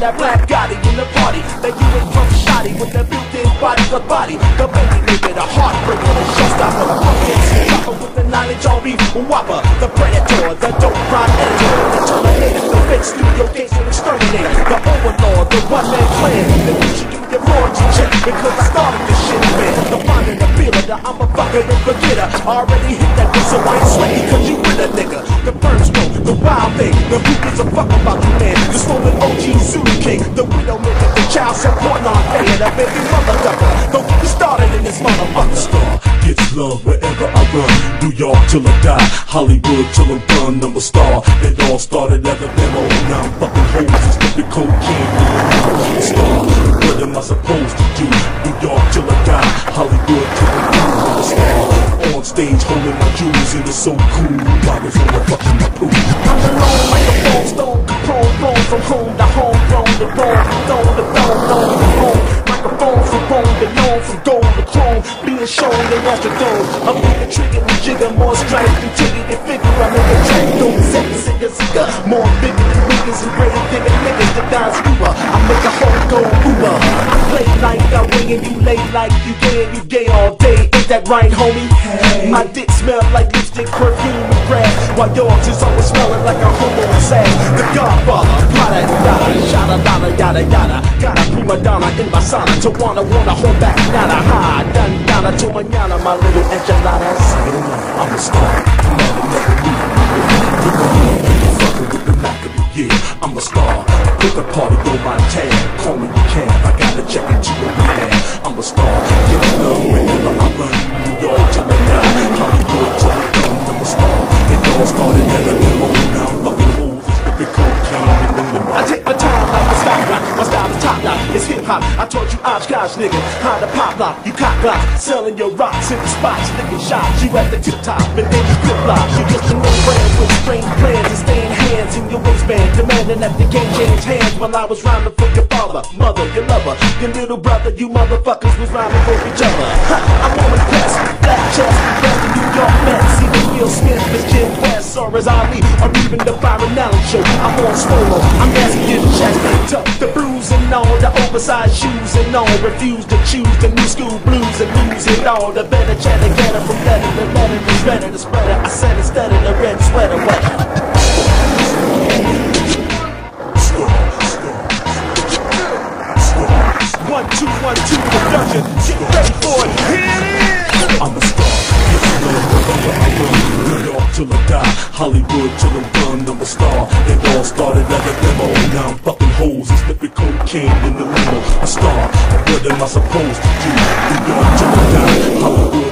that black Gotti in the party. That you and pump shotty with that built-in body for body. The baby make it a heartbreaker, the showstopper, the stopper with the knowledge on me, whopper, the predator, the dope rhyme editor, the terminator, the fake studio and exterminator, the overlord, the one-man plan. Then you do your royalty check because I started this shit, man. The finding the feeler, the I'm a fucker and forgetter. Already hit that bitch, so I ain't sweaty cause you with a nigga. The first one, the wild thing, the who gives a fuck about you, man. The stolen OG Zulu King, the widow nigga, the child support non-paying, the baby mother ducker. Don't get me started in this motherfucker. star gets love wherever I run. New York till I die, Hollywood till I'm done. I'm a star. It all started as a demo. Now I'm fucking hoes and slipping cocaine. Star. What am I supposed to do? New York stage holding my jewels it's so cool. Bottles on the fucking pool. I'm the lone microphone stone, prone, prone from home to home, grown to bone, throne to throne, known to home. Microphone from bone to known, from gold to chrome, being shown in astrodome. I'm getting trigger with jigger, more strike than ticket and figure. I make a track, don't set singer, singer, more bigger than niggas and greater than niggas that die scuba. I make a whole go Uber. I play like I wing and you lay like you and you gay all day. Ain't that right, homie? My dick smell like lipstick, perfume, and grass, while yours is always smelling like a homo sass. The Godfather, Prada, Dada, Shada, Dada, yada, yada. Got a prima donna in my sauna, to wanna wanna hold back, nada, ha, done, dada, to manana, my little enchiladas. I'm a star. Never, never leave. A I. New till I'm a star. It all started at a demo. Now in the. I take my time like a stop rock. My style is top lock. It's hip hop. I taught you Oshkosh, nigga. How to pop lock. You cock block. Selling your rocks in the spots. Licking shots. You at the tip top. And then you flip flop. You get the no brand with strange plans and staying hands in your waistband. Demanding that the game change hands while I was rhyming for your lover, your little brother. You motherfuckers was rhyming for each other. Ha, I'm on the quest. Black chest. Best New York Mets. Even Will Smith, Miss Jim West, or as Ali, or even the Byron Allen show. I'm on solo. I'm asking you to check. Tuck the bruise and all the oversized shoes and all. Refuse to choose the new school blues and lose it all. The better cheddar, get it from letter to letter, the shredder, the spreader. I said instead of the red sweater, One, two, one, two, production. Get ready for it. Here it is. I'm a star. New York till I die. Hollywood till I'm done. I'm a star. It all started as a demo. Now I'm fucking hoes and slipping cocaine in the limo. A star. What am I supposed to do? New York till I die. Hollywood